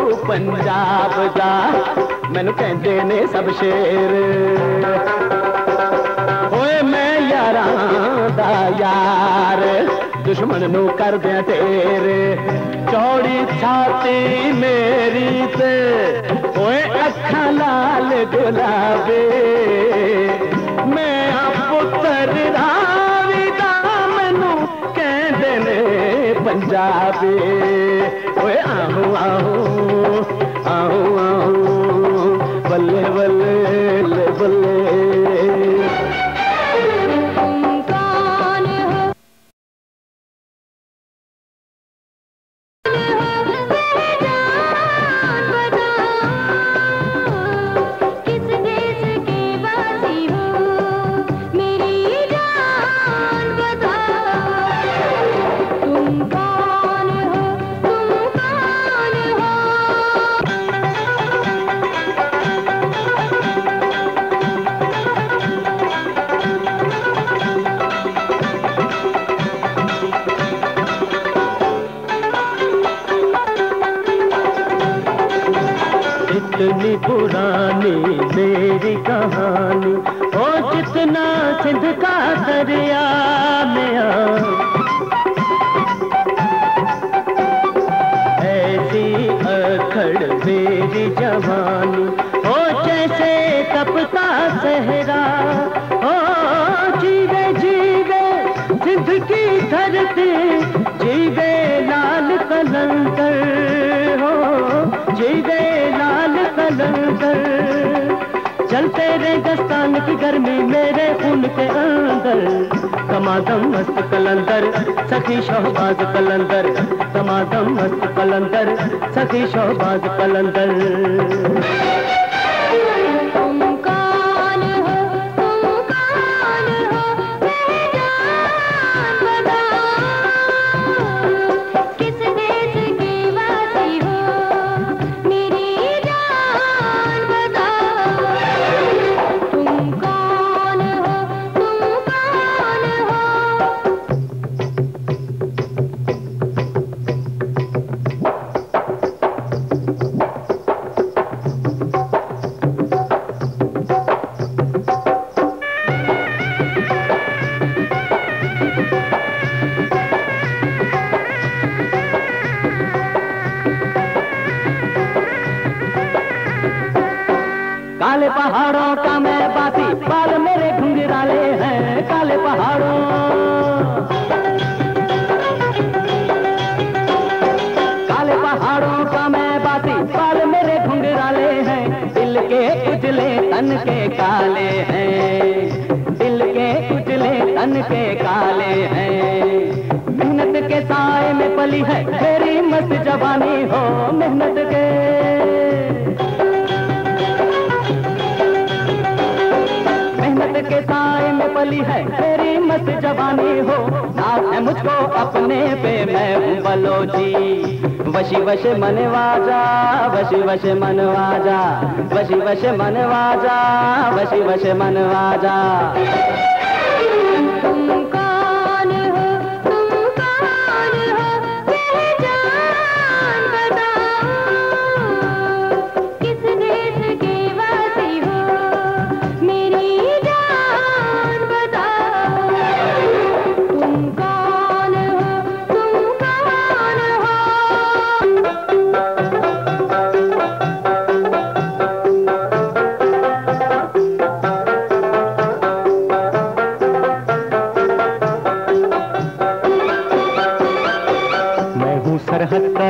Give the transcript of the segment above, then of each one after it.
पंजाब जा, मैनू कहते ने सब शेर। ओए मैं यारा यार, दुश्मन नु कर दिया तेर चौड़ी छाती मेरी ते ओए अखा लाल गुलाबे। बन जावे ओए आहू आहू आहू आहू बल्ले बल्ले बल्ले बल्ले। पुरानी मेरी कहानी। ओ जितना सिंध का दरिया में आ ऐसी अखड़ मेरी जवानी। ओ जैसे तपता सहरा, ओ जीवे जीवे सिंध की धरती, जीवे लाल कलंदर चलते रे दस्तान की गर्मी मेरे खून के अंदर। समादम मस्त कलंदर, सखी शहबाज कलंदर। समादम मस्त कलंदर, सखी शहबाज कलंदर। काले पहाड़ों का मैं बाती बाल मेरे घुंघराले हैं काले पहाड़ों। काले पहाड़ों का मैं बाती बाल मेरे घुंघराले हैं। दिल के उजले तन के काले हैं। दिल के उजले तन के काले हैं। मेहनत के साए में पली है, मेरी मस्त जवानी हो, मेहनत पली है, तेरी मस्त जवानी हो नाज है मुझको अपने पे, मैं हूँ बलोची। वशी वश मनवाजा वशी वश मनवाजा वशी वश मनवाजा वशी वश मनवाजा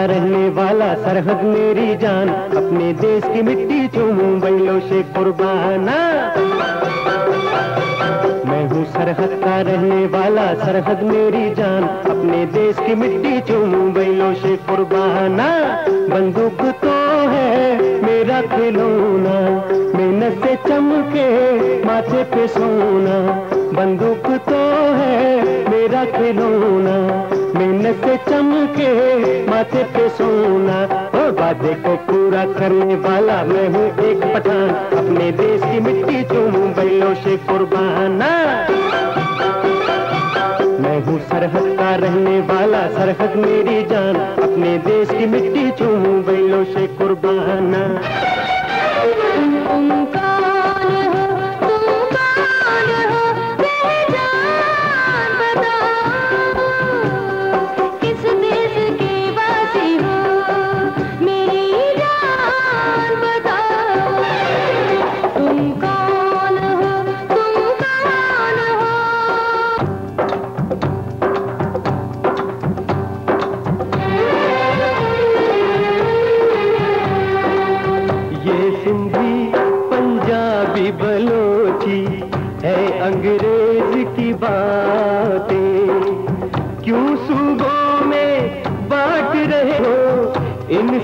रहने वाला सरहद मेरी जान, अपने देश की मिट्टी चूमूं, बैलो से कुर्बाना। मैं हूँ सरहद का रहने वाला, सरहद मेरी जान, अपने देश की मिट्टी चूमूं, बैलो से कुर्बाना। बंदूक तो है मेरा खिलौना, मेहनत से चमके माथे पे सोना। बंदूक तो है मेरा खिलौना। से चमके, माथे पे सोना और वादे को पूरा करने वाला मैं हूँ एक पठान। अपने देश की मिट्टी चूमूं, बैलों से कुर्बाना। मैं हूँ सरहद का रहने वाला, सरहद मेरी जान। अपने देश की मिट्टी चूमूं, बैलों से कुर्बाना।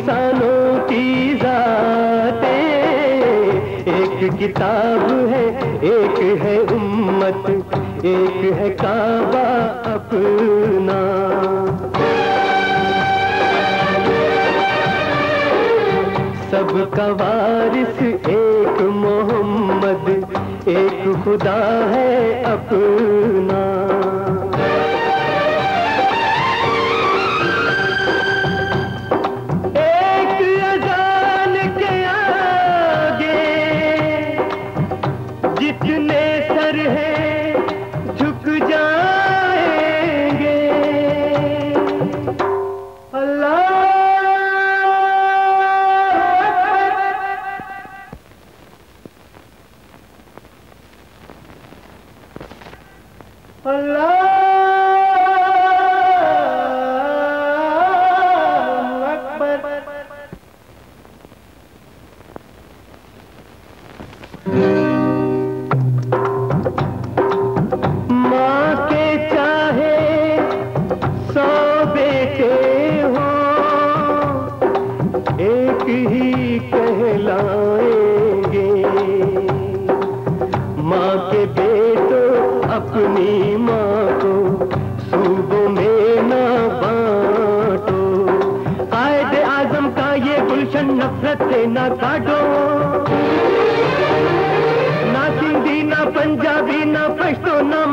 इंसानों की जातें। एक किताब है, एक है उम्मत, एक है काबा अपना। सबका वारिस एक मोहम्मद, एक खुदा है अपना। माँ अपनी माँ को सूबों में ना बांटो। कायद आज़म का ये गुलशन नफरत से ना काटो।